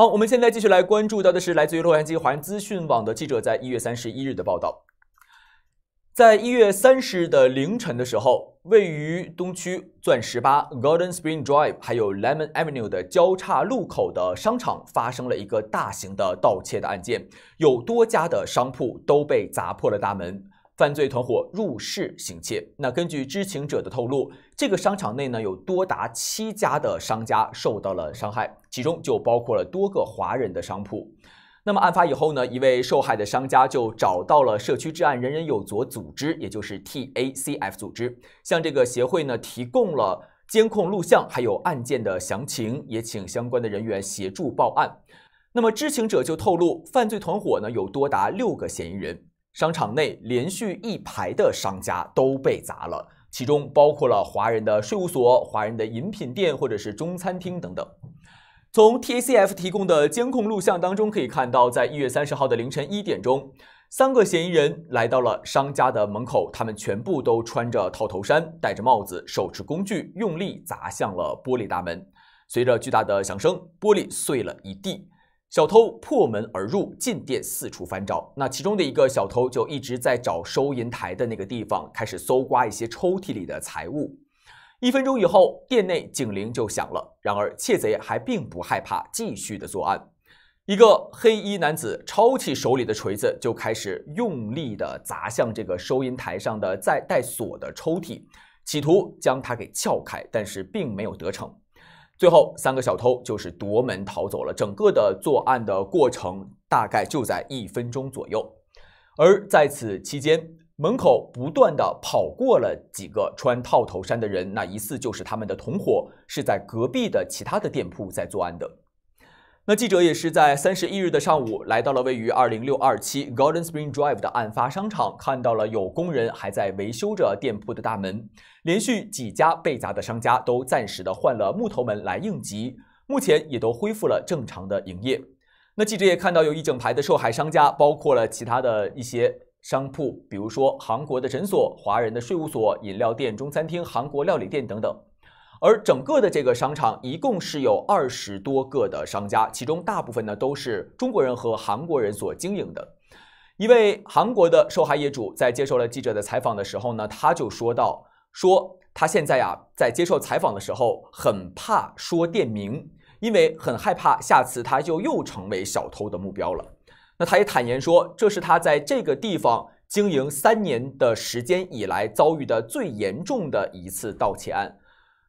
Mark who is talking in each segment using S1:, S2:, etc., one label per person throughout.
S1: 好，我们现在继续来关注到的是来自于洛杉矶华人资讯网的记者在一月三十一日的报道。在一月三十日的凌晨的时候，位于东区钻石八 Golden Spring Drive 还有 Lemon Avenue 的交叉路口的商场发生了一个大型的盗窃的案件，有多家的商铺都被砸破了大门。犯罪团伙入室行窃。那根据知情者的透露，这个商场内呢有多达七家的商家受到了伤害，其中就包括了多个华人的商铺。那么案发以后呢，一位受害的商家就找到了社区治安人人有责组织，也就是 TACF 组织，向这个协会呢提供了监控录像还有案件的详情，也请相关的人员协助报案。那么知情者就透露，犯罪团伙呢有多达六个嫌疑人。商场内连续一排的商家都被砸了，其中包括了华人的税务所、华人的饮品店或者是中餐厅等等。从 TACF 提供的监控录像当中可以看到，在一月三十号的凌晨一点钟，三个嫌疑人来到了商家的门口，他们全部都穿着套头衫，戴着帽子，手持工具，用力砸向了玻璃大门。随着巨大的响声，玻璃碎了一地。小偷破门而入，进店四处翻找。那其中的一个小偷就一直在找收银台的那个地方，开始搜刮一些抽屉里的财物。一分钟以后，店内警铃就响了。然而窃贼还并不害怕，继续的作案。一个黑衣男子抄起手里的锤子，就开始用力的砸向这个收银台上的在带锁的抽屉，企图将它给撬开，但是并没有得逞。最后，三个小偷就是夺门逃走了。整个的作案的过程大概就在一分钟左右。而在此期间，门口不断的跑过了几个穿套头衫的人，那疑似就是他们的同伙，是在隔壁的其他的店铺在作案的。那记者也是在三十一日的上午来到了位于二零六二七 Golden Spring Drive 的案发商场，看到了有工人还在维修着店铺的大门。连续几家被砸的商家都暂时的换了木头门来应急，目前也都恢复了正常的营业。那记者也看到有一整排的受害商家，包括了其他的一些商铺，比如说韩国的诊所、华人的税务所、饮料店、中餐厅、韩国料理店等等。而整个的这个商场一共是有二十多个的商家，其中大部分呢都是中国人和韩国人所经营的。一位韩国的受害业主在接受了记者的采访的时候呢，他就说到：“说他现在呀在接受采访的时候很怕说店名，因为很害怕下次他就又成为小偷的目标了。”那他也坦言说，这是他在这个地方经营三年的时间以来遭遇的最严重的一次盗窃案。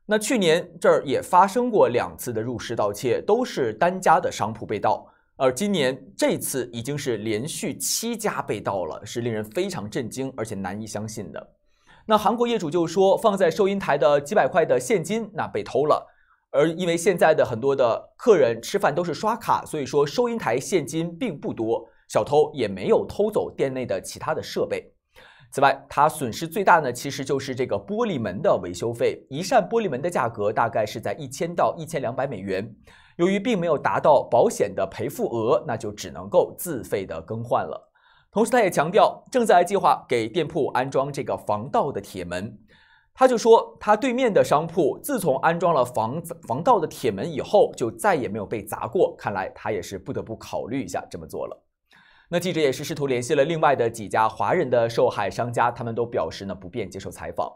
S1: 那去年这儿也发生过两次的入室盗窃，都是单家的商铺被盗，而今年这次已经是连续七家被盗了，是令人非常震惊而且难以相信的。那韩国业主就说，放在收银台的几百块的现金那被偷了，而因为现在的很多的客人吃饭都是刷卡，所以说收银台现金并不多，小偷也没有偷走店内的其他的设备。此外，它损失最大呢，其实就是这个玻璃门的维修费。一扇玻璃门的价格大概是在一千到一千两百美元。由于并没有达到保险的赔付额，那就只能够自费的更换了。同时，他也强调正在计划给店铺安装这个防盗的铁门。他就说，他对面的商铺自从安装了防防盗的铁门以后，就再也没有被砸过。看来他也是不得不考虑一下这么做了。那记者也是试图联系了另外的几家华人的受害商家，他们都表示呢不便接受采访。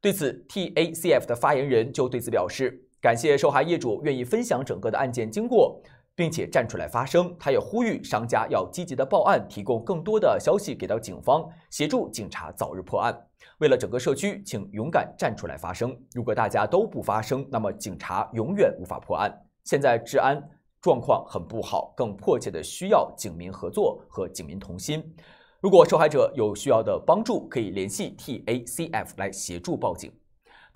S1: 对此，TACF 的发言人就对此表示，感谢受害业主愿意分享整个的案件经过，并且站出来发声。他也呼吁商家要积极的报案，提供更多的消息给到警方，协助警察早日破案。为了整个社区，请勇敢站出来发声。如果大家都不发声，那么警察永远无法破案。现在治安。状况很不好，更迫切的需要警民合作和警民同心。如果受害者有需要的帮助，可以联系 TACF 来协助报警。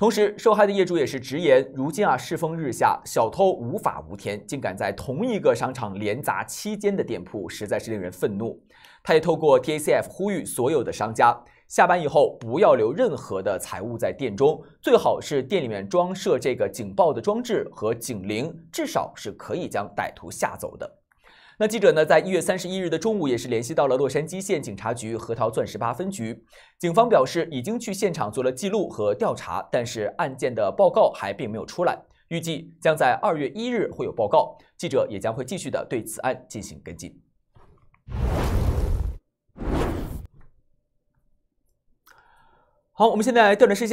S1: 同时，受害的业主也是直言，如今啊世风日下，小偷无法无天，竟敢在同一个商场连砸七间的店铺，实在是令人愤怒。他也透过 TACF 呼吁所有的商家。下班以后不要留任何的财物在店中，最好是店里面装设这个警报的装置和警铃，至少是可以将歹徒吓走的。那记者呢在一月三十一日的中午也是联系到了洛杉矶县警察局核桃钻石八分局。警方表示已经去现场做了记录和调查但是案件的报告还并没有出来预计将在二月一日会有报告记者也将会继续的对此案进行跟进。好我们现在调查事件